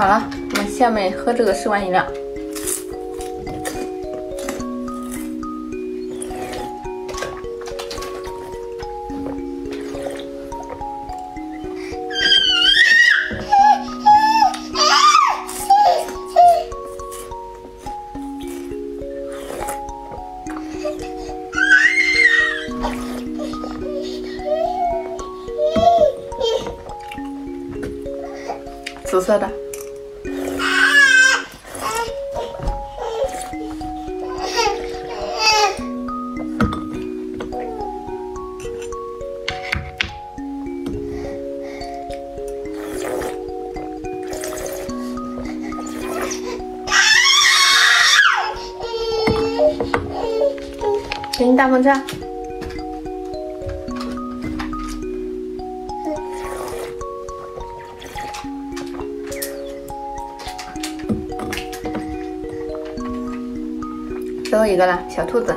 好了，我们下面喝这个试管饮料。紫色的。给你大风车。最后一个了，小兔子。